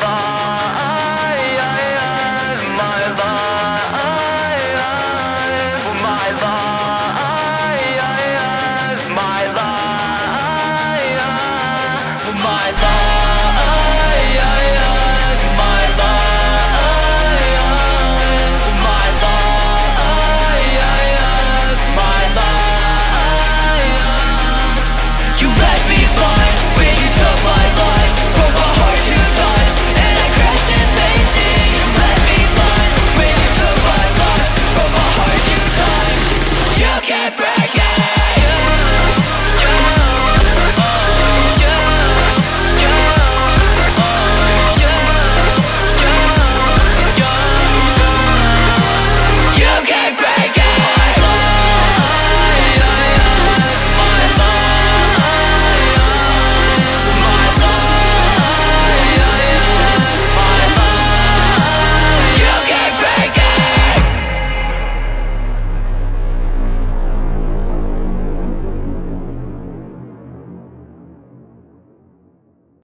Bye. again.